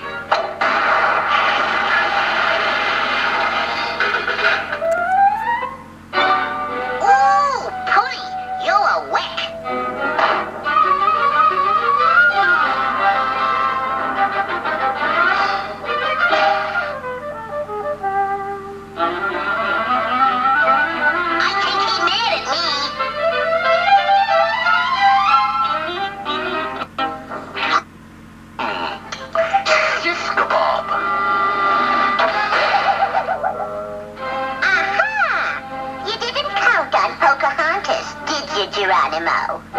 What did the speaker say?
Bye. Geronimo.